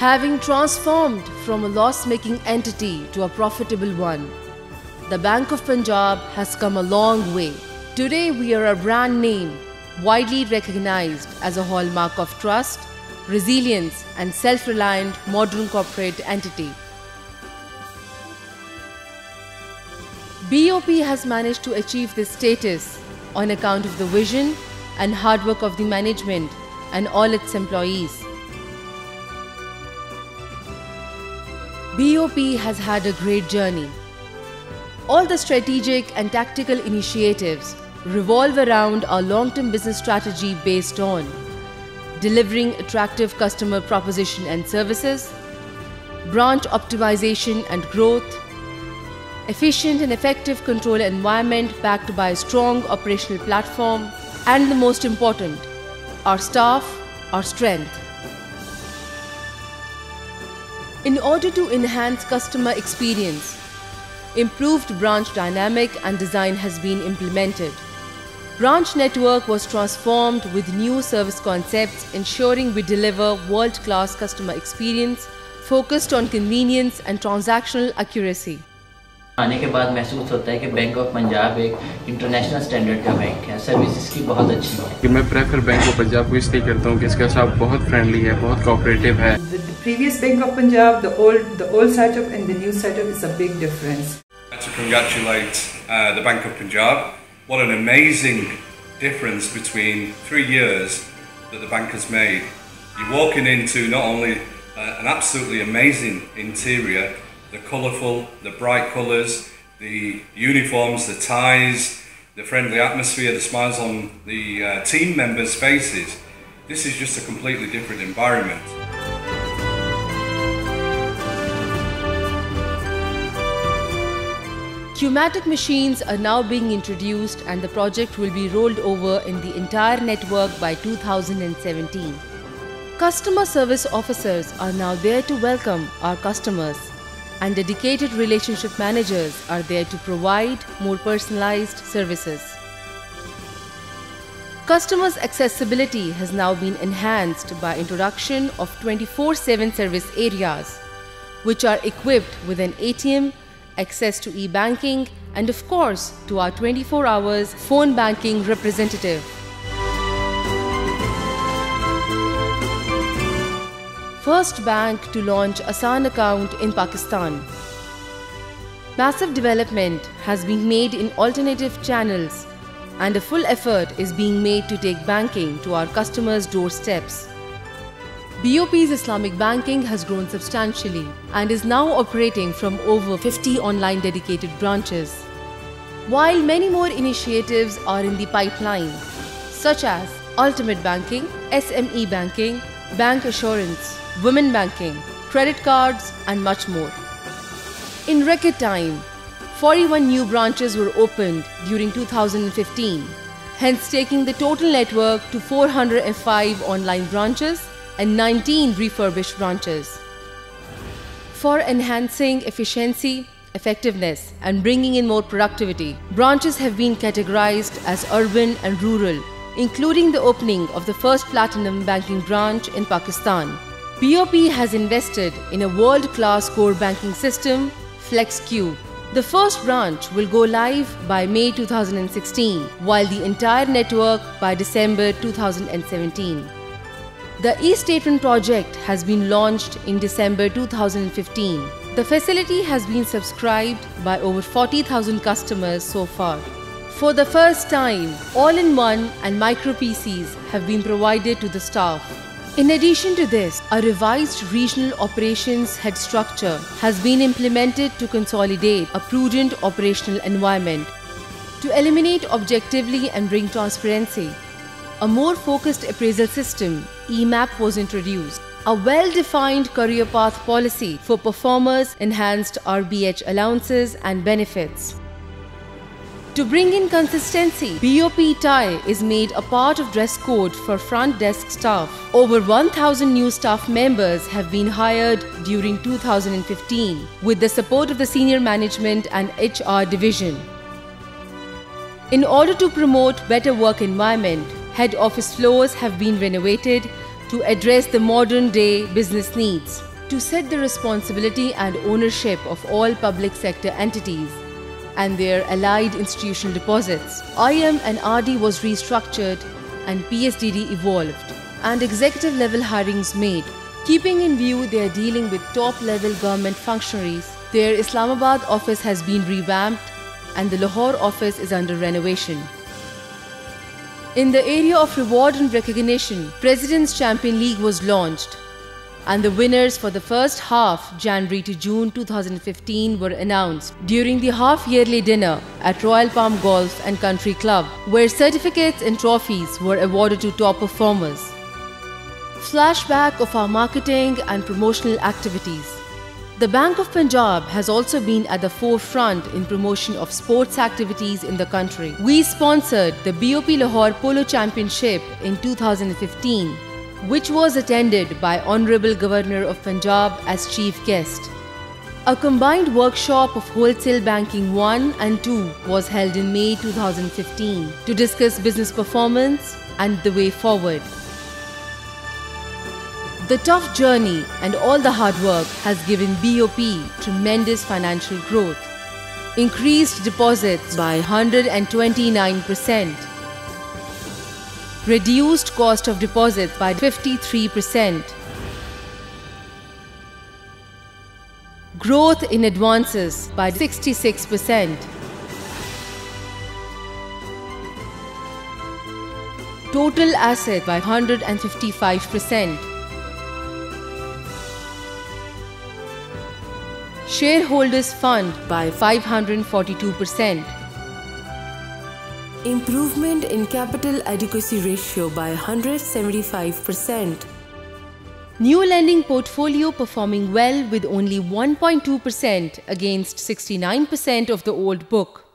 Having transformed from a loss making entity to a profitable one, the Bank of Punjab has come a long way. Today, we are a brand name widely recognized as a hallmark of trust, resilience, and self reliant modern corporate entity. BOP has managed to achieve this status on account of the vision and hard work of the management and all its employees. BOP has had a great journey. All the strategic and tactical initiatives revolve around our long term business strategy based on delivering attractive customer proposition and services, branch optimization and growth, efficient and effective control environment backed by a strong operational platform, and the most important, our staff, our strength In order to enhance customer experience, improved branch dynamic and design has been implemented. Branch network was transformed with new service concepts ensuring we deliver world-class customer experience focused on convenience and transactional accuracy. आने के बाद महसूस होता है कि bank of Punjab एक international standard का bank है सर्विस इसकी बहुत अच्छी है कि मैं प्रेफर बैंक ऑफ पंजाब को इसलिए करता हूँ कि इसका स्टाफ बहुत फ्रेंडली है बहुत कोऑपरेटिव है The, the previous Bank of Punjab, the old the old setup and the new setup is a big difference. to congratulate uh, the Bank of Punjab. What an amazing difference between three years that the bank has made. You're walking into not only uh, an absolutely amazing interior, the colourful, the bright colours, the uniforms, the ties, the friendly atmosphere, the smiles on the uh, team members' faces. This is just a completely different environment. Qmatic machines are now being introduced and the project will be rolled over in the entire network by 2017. Customer service officers are now there to welcome our customers and dedicated relationship managers are there to provide more personalized services. Customers' accessibility has now been enhanced by introduction of 24/7 service areas which are equipped with an ATM, access to e-banking and of course to our 24 hours phone banking representative. First bank to launch Asan account in Pakistan. Massive development has been made in alternative channels and a full effort is being made to take banking to our customers' doorsteps. BOP's Islamic banking has grown substantially and is now operating from over 50 online dedicated branches. While many more initiatives are in the pipeline, such as Ultimate Banking, SME Banking, Bancassurance, Women Banking, credit cards, and much more. In record time, 41 new branches were opened during 2015, hence taking the total network to 405 online branches and 19 refurbished branches. For enhancing efficiency, effectiveness, and bringing in more productivity, branches have been categorized as urban and rural, including the opening of the first platinum banking branch in Pakistan. BOP has invested in a world class core banking system, Flexcube. The first branch will go live by May 2016, while the entire network by December 2017. The e-Statement project has been launched in December 2015. The facility has been subscribed by over 40,000 customers so far. For the first time, all-in-one and micro PCs have been provided to the staff. In addition to this, a revised regional operations head structure has been implemented to consolidate a prudent operational environment. To eliminate objectively and bring transparency, a more focused appraisal system, EMAP, was introduced. A well defined career path policy for performers enhanced RBH allowances and benefits. To bring in consistency, BOP tie is made a part of dress code for front desk staff. Over 1000 new staff members have been hired during 2015 with the support of the senior management and HR division. In order to promote better work environment, head office floors have been renovated to address the modern day business needs. to set the responsibility and ownership of all public sector entities and their allied institutional deposits. IM and RD was restructured and PSDD evolved and executive level hirings made. Keeping in view they are dealing with top level government functionaries, their Islamabad office has been revamped and the Lahore office is under renovation. In the area of reward and recognition, President's Champion League was launched and the winners for the first half January to June 2015 were announced during the half yearly dinner at Royal Palm Golf and Country Club where certificates and trophies were awarded to top performers. Flashback of our marketing and promotional activities. The Bank of Punjab has also been at the forefront in promotion of sports activities in the country. We sponsored the BOP Lahore Polo Championship in 2015, which was attended by Honorable Governor of Punjab as chief guest. A combined workshop of Wholesale Banking 1 and 2 was held in May 2015 to discuss business performance and the way forward. The tough journey and all the hard work has given BOP tremendous financial growth. Increased deposits by 129%. Reduced cost of deposits by 53%. Growth in advances by 66%. Total asset by 155%. Shareholders fund by 542%. Improvement in capital adequacy ratio by 175%. New lending portfolio performing well with only 1.2% against 69% of the old book.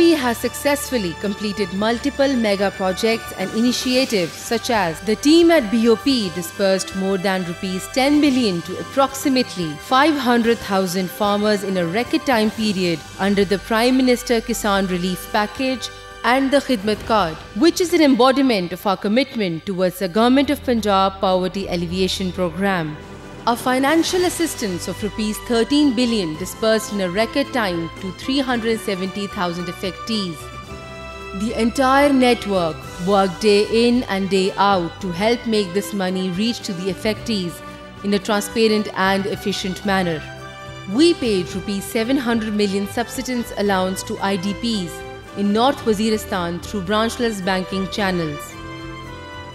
Has successfully completed multiple mega projects and initiatives such as the team at BOP dispersed more than rupees 10 billion to approximately 500,000 farmers in a record time period under the Prime Minister Kisan Relief Package and the Khidmat Card, which is an embodiment of our commitment towards the Government of Punjab Poverty Alleviation Program. A financial assistance of rupees 13 billion dispersed in a record time to 370,000 effectees. The entire network worked day in and day out to help make this money reach to the effectees in a transparent and efficient manner. We paid rupees 700 million subsistence allowance to IDPs in North Waziristan through branchless banking channels.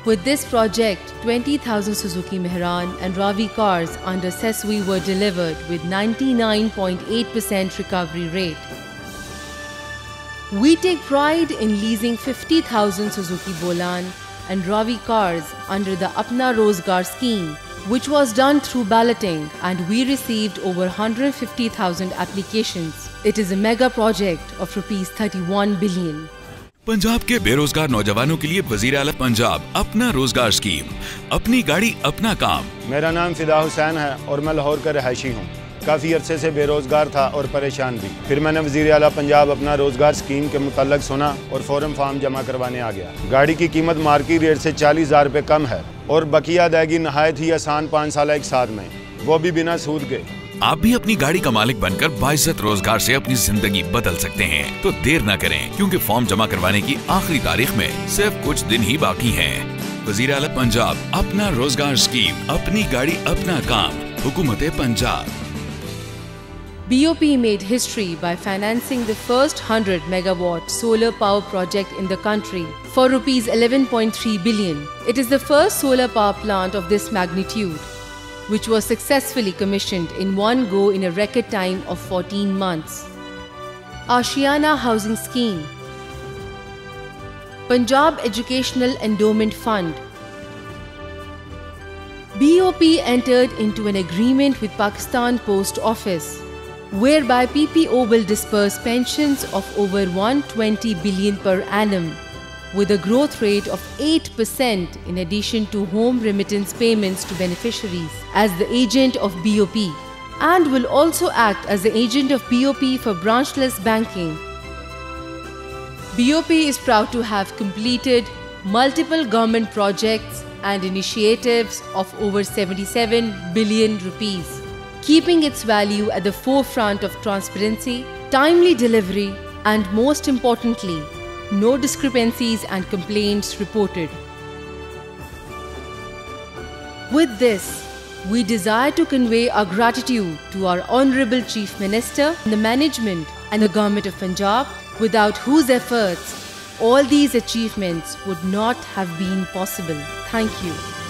With this project, 20,000 Suzuki Mehran and Ravi cars under SESWI were delivered with 99.8% recovery rate. We take pride in leasing 50,000 Suzuki Bolan and Ravi cars under the Apna Rozgar scheme, which was done through balloting and we received over 150,000 applications. It is a mega project of rupees 31 billion. Punjab के बेरोजगार नौजवानों के लिए वज़ीर अला पंजाब, अपना रोज़गार scheme, अपनी गाड़ी, अपना काम। मेरा नाम फिदा हुसैन है और मैं लाहौर का रहायशी हूँ। काफ़ी अरसे से बेरोज़गार था और परेशान भी। फिर मैंने वज़ीर अला पंजाब अपना रोज़गार स्कीम के मुतलक सुना और फ़ौरन फार्म जमा करवाने आ गया। गाड़ी की कीमत मार्केट रेट से चालीस हज़ार रुपये कम है और बकिया अदायगी नहायत ही आसान पाँच साल एक साथ में। वो भी बिना सूद के। आप भी अपनी गाड़ी का मालिक बनकर बाइज्जत रोज़गार से अपनी ज़िंदगी बदल सकते हैं तो देर न करें क्योंकि फॉर्म जमा करवाने की आखिरी तारीख में सिर्फ़ कुछ दिन ही बाकी हैं। वज़ीर अला पंजाब अपना रोज़गार स्कीम अपनी गाड़ी अपना काम हुकूमत Punjab BOP made history by financing the first 100 megawatt solar power project in the country for rupees 11.3 billion. It is the first solar power plant of this magnitude which was successfully commissioned in one go in a record time of 14 months. Ashiana Housing Scheme. Punjab Educational Endowment Fund. BOP entered into an agreement with Pakistan Post Office, whereby PPO will disperse pensions of over 120 billion per annum with a growth rate of 8% in addition to home remittance payments to beneficiaries as the agent of BOP and will also act as the agent of BOP for branchless banking. BOP is proud to have completed multiple government projects and initiatives of over 77 billion rupees, keeping its value at the forefront of transparency, timely delivery, and most importantly, no discrepancies and complaints reported. With this, we desire to convey our gratitude to our Honorable Chief Minister, the management, and the Government of Punjab, without whose efforts all these achievements would not have been possible. Thank you.